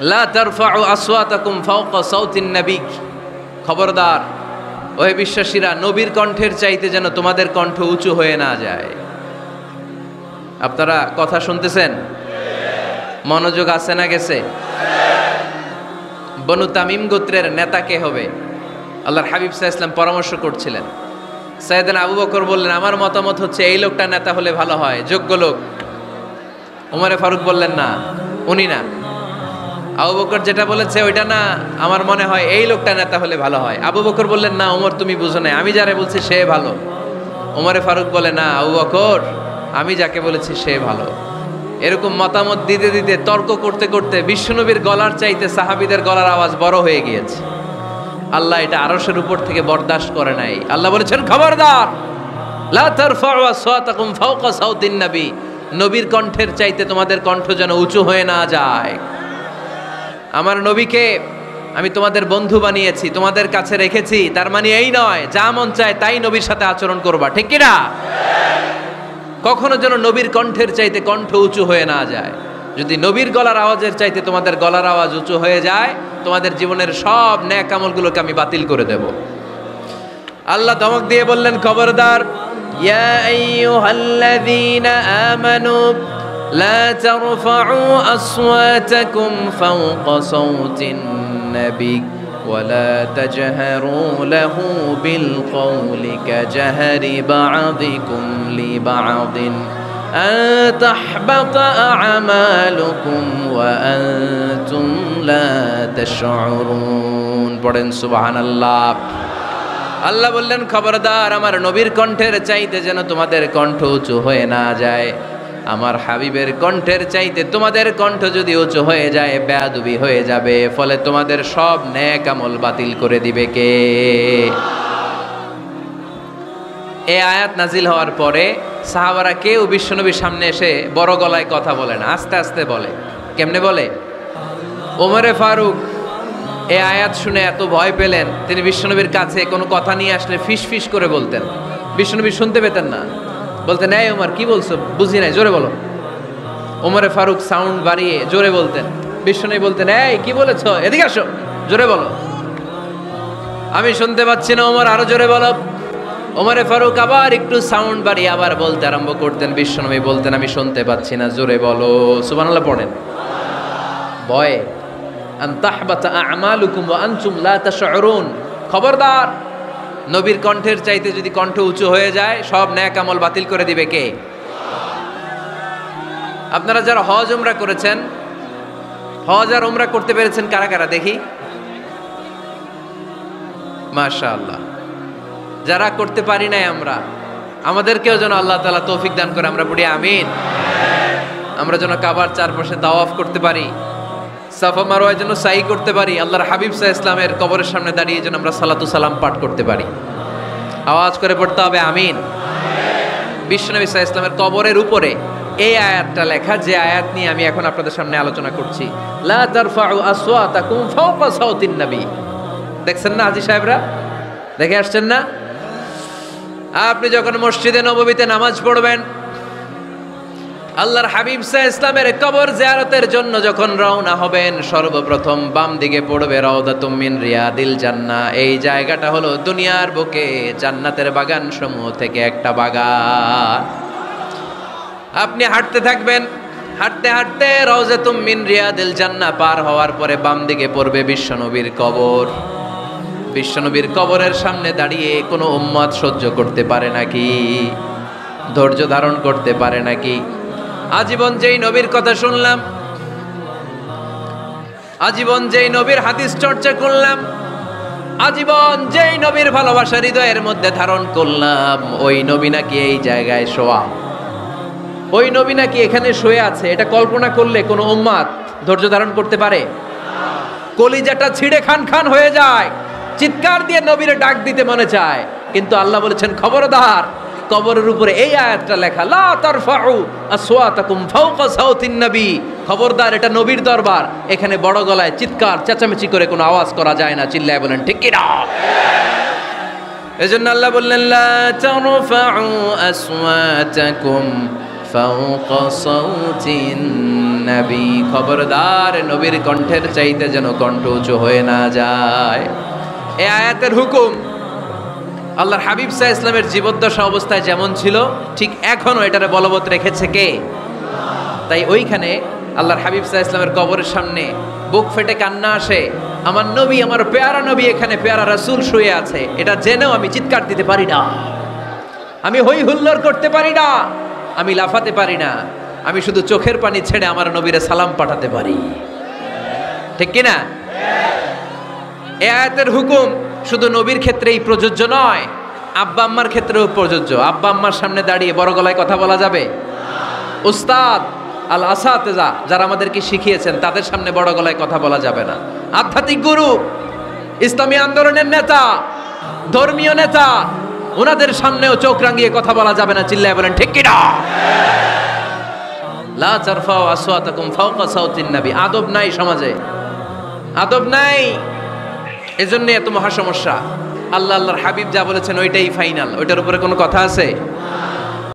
লা তারফাউ আসওয়াতাকুম ফাওকা সাউতিন নবী। খবরদার, ওহে বিশ্বাসীরা, নবীর কণ্ঠের চাইতে যেন তোমাদের কণ্ঠ উঁচু হয়ে না যায়। আপনারা কথা শুনতেছেন? মনোযোগ আছে না গেছে? বনু তামিম গোত্রের নেতা কে হবে? আল্লাহর হাবিব সাহা ইসলাম পরামর্শ করছিলেন। সাইদান আবু বকর বললেন, আমার মতামত হচ্ছে এই লোকটা নেতা হলে ভালো হয়, যোগ্য লোক। উমারে ফারুক বললেন, না, উনি না। আবু বকর যেটা বলেছে, ওইটা না আমার মনে হয় এই লোকটা নেতা হলে ভালো হয়। আবু বকর বললেন, না, ওমর, তুমি বুঝো না আমি যারা বলছি সে ভালো। ওমরে ফারুক বলে, না, আবু বকর, আমি যাকে বলেছি সে ভালো। এরকম মতামত দিতে দিতে, তর্ক করতে করতে বিশ্বনবীর গলার চাইতে সাহাবিদের গলার আওয়াজ বড় হয়ে গিয়েছে। আল্লাহ এটা আরসের উপর থেকে বরদাস্ত করে নাই। আল্লাহ বলেছেন, খবরদার নবীর কণ্ঠের চাইতে তোমাদের কণ্ঠ যেন উঁচু হয়ে না যায়। আমার নবীকে আমি তোমাদের বন্ধু বানিয়েছি, তোমাদের কাছে রেখেছি। তার মানে এই নয়, যা মন চায় তাই নবীর সাথে আচরণ করবা, ঠিক কিনা? কখনো যেন নবীর কণ্ঠের চাইতে কণ্ঠ উঁচু হয়ে না যায়। যদি নবীর গলার আওয়াজের চাইতে তোমাদের গলার আওয়াজ উঁচু হয়ে যায়, তোমাদের জীবনের সব ন্যাক আমলগুলোকে আমি বাতিল করে দেব। আল্লাহ ধমক দিয়ে বললেন, খবরদার আমানু لا ترفعوا أصواتكم فوق صوت النبي ولا تجهروا له بالقول كجهر بعضكم لبعض أن تحبط أعمالكم وأنتم لا تشعرون পড়েন সুবহান আল্লাহ আল্লাহ বললেন খবরদার আমার নবীর কণ্ঠের চাইতে যেন তোমাদের কণ্ঠ উঁচু হয়ে না যায় আমার হাবিবের কণ্ঠের চাইতে তোমাদের কণ্ঠ যদি উঁচু হয়ে যায়, বেয়াদুবি হয়ে যাবে। ফলে তোমাদের সব ন্যাক আমল বাতিল করে দিবে কে? এ আয়াত নাজিল হওয়ার পরে সাহাবারা কেউ বিশ্বনবীর সামনে এসে বড় গলায় কথা বলে না, আস্তে আস্তে বলে। কেমনে বলে? ওমরে ফারুক, এ আয়াত শুনে এত ভয় পেলেন, তিনি বিশ্বনবীর কাছে কোনো কথা নিয়ে আসলে ফিস ফিস করে বলতেন। বিশ্বনবী শুনতে পেতেন না। বলতেন এই ওমর কি বলছো? বুঝি নাই, জোরে বলো। ওমরে ফারুক সাউন্ড বাড়িয়ে জোরে বলতেন। বিশ্বনবী বলতেন, এই, কি বলেছ? এদিকে আসো, জোরে বলো। আমি শুনতে পাচ্ছি না ওমর আরও জোরে বলো। ওমরে ফারুক আবার একটু সাউন্ড বাড়িয়ে আবার বলতে আরম্ভ করতেন বিশ্বনবী বলতেন, আমি শুনতে পাচ্ছি না, জোরে বলো। সুবহানাল্লাহ পড়েন। ভয়ে আমালুকুম খবরদার নবীর কণ্ঠের চাইতে যদি কণ্ঠ উঁচু হয়ে যায়, সব ন্যাক আমল বাতিল করে দিবে কে? আপনারা যারা হজ উমরা করেছেন, হজ আর উমরা করতে পেরেছেন কারা কারা? দেখি। মাশাআল্লাহ। যারা করতে পারি নাই আমরা, আমাদেরকেও যেন আল্লাহ তালা তৌফিক দান করে, আমরা বুড়ি আমিন। আমরা যেন কাবার চারপাশে দাওয়াফ করতে পারি। সাফা মারোয়ার জন্য সাই করতে পারি, আল্লাহর হাবিব সাহ ইসলামের কবরের সামনে দাঁড়িয়ে যেন আমরা সালাতু সালাম পাঠ করতে পারি। আওয়াজ করে পড়তে হবে, আমিন। বিশ্বনবী সাহ ইসলামের কবরের উপরে এই আয়াতটা লেখা, যে আয়াত নিয়ে আমি এখন আপনাদের সামনে আলোচনা করছি। লা দেখছেন না হাজী সাহেবরা? দেখে আসছেন না? আপনি যখন মসজিদে নববীতে নামাজ পড়বেন আল্লাহর হাবিব সাহ ইসলামের কবর জিয়ারতের জন্য যখন রওনা হবেন, সর্বপ্রথম বাম দিকে পড়বে রওদাতুম মিন রিয়াদিল জান্না এই জায়গাটা হলো দুনিয়ার বুকে, জান্নাতের বাগান সমূহ থেকে একটা বাগান। আপনি হাঁটতে থাকবেন, হাঁটতে হাঁটতে রওজাতুম মিন রিয়াদিল জান্না পার হওয়ার পরে বাম দিকে পড়বে বিশ্বনবীর কবর। বিশ্বনবীর কবরের সামনে দাঁড়িয়ে কোনো উম্মত সহ্য করতে পারে নাকি? ধৈর্য ধারণ করতে পারে নাকি? আজীবন যেই নবীর কথা শুনলাম, আজীবন যেই নবীর হাদিস চর্চা করলাম, আজীবন যেই নবীর ভালোবাসা হৃদয়ের মধ্যে ধারণ করলাম, ওই নবী নাকি এই জায়গায় শোয়া। ওই নবী নাকি এখানে শুয়ে আছে, এটা কল্পনা করলে কোনো উম্মাদ ধৈর্য ধারণ করতে পারে? কলিজাটা ছিঁড়ে খান খান হয়ে যায়, চিৎকার দিয়ে নবীর ডাক দিতে মনে চায়, কিন্তু আল্লাহ বলেছেন, খবরদার কবরের উপরে এই আয়াতটা লেখা, লা তারফাউ আসওয়াতাকুম ফাওকা সাউতিন নবী। খবরদার, এটা নবীর দরবার। এখানে বড় গলায় চিৎকার, চেঁচামেচি করে কোনো আওয়াজ করা যায় না। চিল্লায় বলেন, ঠিক কি না? এজন্য আল্লাহ বললেন, লা তারফাউ আসওয়াতাকুম ফাওকা সাউতিন নবী। খবরদার, নবীর কণ্ঠের চাইতে যেন কণ্ঠ উঁচু হয়ে না যায়। এ আয়াতের হুকুম আল্লাহর হাবিব সাহ ইসলামের জীবদ্দশা অবস্থায় যেমন ছিল, ঠিক এখনও এটারে বলবৎ রেখেছে কে? তাই ওইখানে আল্লাহর হাবিব সাহ ইসলামের কবরের সামনে বুক ফেটে কান্না আসে, আমার নবী, আমার পেয়ারা নবী এখানে, পেয়ারা রাসূল শুয়ে আছে, এটা জেনেও আমি চিৎকার দিতে পারি না। আমি হই হুল্লোড় করতে পারি না, আমি লাফাতে পারি না, আমি শুধু চোখের পানি ছেড়ে আমার নবীরে সালাম পাঠাতে পারি। ঠিক কি না এ আয়াতের হুকুম শুধু নবীর ক্ষেত্রেই প্রযোজ্য নয়, আব্বা আম্মার ক্ষেত্রেও প্রযোজ্য। আব্বা আম্মার সামনে দাঁড়িয়ে বড় গলায় কথা বলা যাবে? উস্তাদ আল আসাতেজা যারা আমাদেরকে শিখিয়েছেন, তাদের সামনে বড় গলায় কথা বলা যাবে না। আধ্যাত্মিক গুরু, ইসলামী আন্দোলনের নেতা, ধর্মীয় নেতা, ওনাদের সামনেও চোখ রাঙিয়ে কথা বলা যাবে না, চিল্লায় বলেন, ঠিক কিনা? আদব নাই সমাজে। আদব নাই। এজন্য এত মহা সমস্যা। আল্লাহ আল্লাহর হাবিব যা বলেছেন ওইটাই ফাইনাল ওইটার উপরে কোনো কথা আছে?